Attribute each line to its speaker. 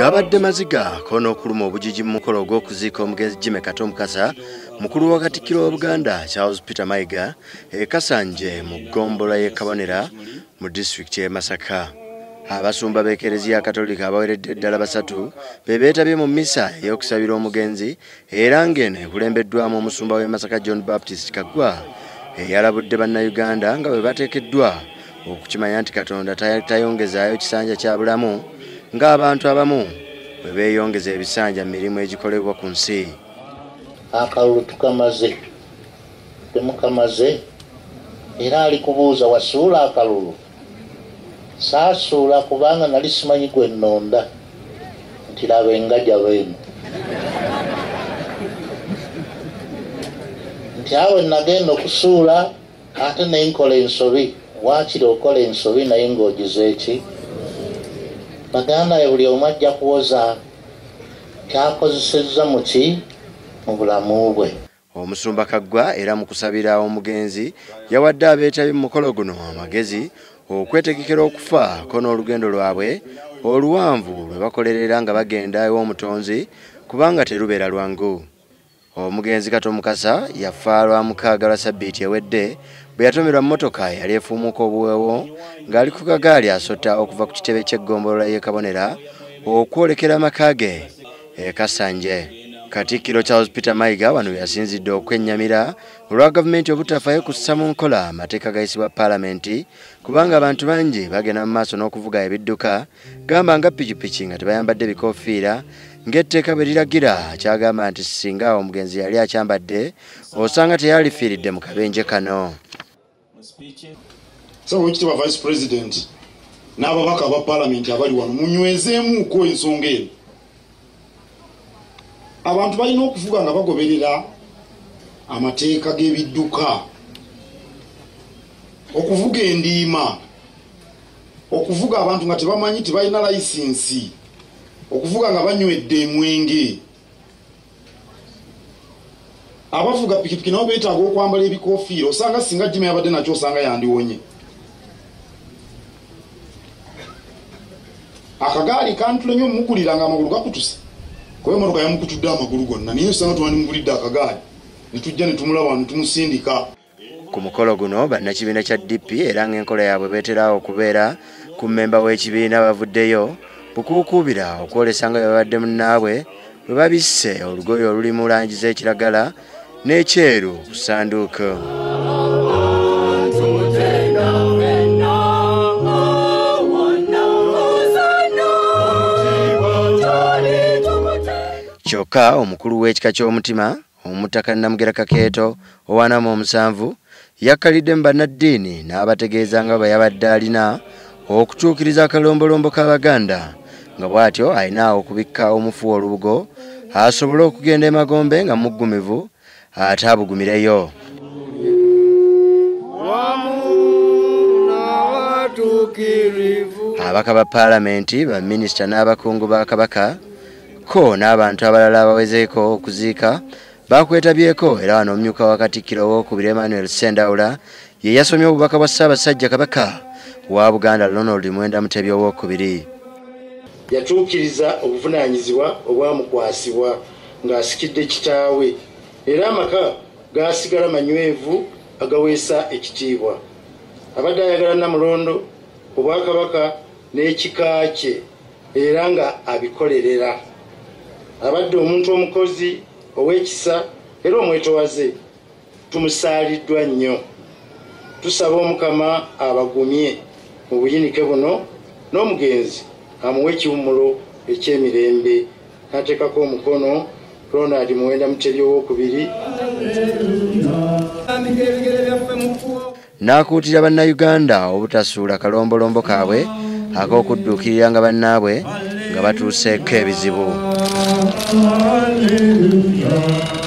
Speaker 1: gabadde maziga ko n'okuluma obujiji mu mukolo ogw'okuziika omugenzi jime kato mukasa mukulu wa katikkiro wa buganda charles peter mayiga ekasanje mu ggombola y'e kabonera mu disitulikiti y'e masaka. Abasumba b'ekereziya katolika abaweredde eddala basatu be beetabye mu misa ey'okusabira omugenzi era ng'eno ekulembeddwamu omusumba w'e masaka john baptist kaggwa eyalabudde bannayuganda nga bwe bateekeddwa okukimanya nti katonda tayongezaayo kisanja kya bulamu ng'abantu abamu bwe beeyongeza ebisanja mu mirimu egikolebwa ku nsi.
Speaker 2: Akalulu tukamaze temukamaze era ali kubuuza wasuula akalulu? Saasuula kubanga nali simanyi gwe nnonda nti laba engaja beenu nti awe nagenda okusuula ate nenkola ensobi waakiri okola ensobi naye ng'ogiza eki? Baganda be buli omu ajja kuwoza kyakozesezza muki mu bulamu bwe.
Speaker 1: Omusumba kaggwa era mu kusabira omugenzi yawadde abeetabye mu mukolo guno amagezi okwetegekera okufa ko n'olugendo lwabwe oluwanvu lwe bakolerera nga bagenda ew'omutonzi kubanga terubeera lwangu omugenzi kato mukasa yafa lwa mukaaga lwa sabbiiti ewedde bwe yatomerwa mmotoka yali efuumuuka obuweewo ng'ali ku kagaali asota okuva ku kitebe ky'eggombolola y'e kabonera okwolekera amaka ge e kasanje. Katikkiro charles peter mayiga wano yasinzidde okwennyamira olwa gavumenti obutafaayo kussa mu nkola amateeka gayisibwa paalamenti kubanga abantu bangi bagenda mu maaso n'okuvuga ebidduka gamba nga pikipiki nga tebayambadde bikoofiira ng'etteeka bwe liragira kyagamba nti singa omugenzi yali akyambadde osanga teyalifiiridde mu kabenje kano.
Speaker 3: Saba wekitiibwa vice president n'ababaka aba paalamenti abali wano munywezeemuuko ensonga eno. Abantu balina okuvuga nga bagoberera amateeka g'ebidduka. Okuvuga endiima okuvuga abantu nga tebamanyi tebalina layisinsi okuvuga nga banywedde emwenge. Abavuga pikipiki nabo beetaaga okwambala ebikoofiira osanga singa jima yabadde nakyo osanga yandiwonye. Akagaali kantulenye omumugulira nga amagulu gakutuse kuba emotoka yamukutudde amagulu gonna naye osanga twandimugulidde akagaali. Netujja netumulaba netumusindika
Speaker 1: ku mukolo guno bannakibiina kya dp era ng'enkola yaabwe beetera okubeera ku mmemba w'ekibiina bavuddeyo bukubukuubira okwolesa nga babadde munnaabwe bwe babisse olugoye oluli mu langi z'ekiragala n'ekyeru ku ssanduuko. Kyokka omukulu w'ekika ky'omutima omutaka namugera kakeeto owanama omusanvu yakkalidde mu bannaddiini n'abategeeza nga bwe yabadde alina okutuukiriza akalombolombo k'abaganda nga bw'atyo alina okubikka omufu olubugo asobole okugenda emagombe nga muggumivu ate abugumireyo abaka ba paalamenti baminisita n'abakungu ba kabaka ko n'abantu abalala abawezeeko okuziika bakwetabyeko era wano omumyuka wa katikkiro wokubiri emmanuel sendawula ye yasomye obubaka bwa ssaabasajja kabaka wa buganda ronald mwenda mutebi owokubiri
Speaker 2: yatuukiriza obuvunanyizibwa obwamukwasibwa ng'asikidde kitaawe. Era amaka gaasigala manywevu agaweesa ekitiibwa. Abadde ayagala namulondo obwakabaka n'ekika kye era nga abikolerera abadde omuntu omukozi ow'ekisa era omwetowaze tumusaaliddwa nnyo. Tusaba omukama abagumye mu buyinike buno n'omugenzi amuwe ekiwumulo ekyemirembe nateekako omukono ronald muwenda mutebi owokubiri
Speaker 1: n'akuutira bannayuganda obutasuula kalombolombo kaabwe ak'okudduukirira nga bannaabwe nga batuuseeko ebizibu
Speaker 4: Hallelujah.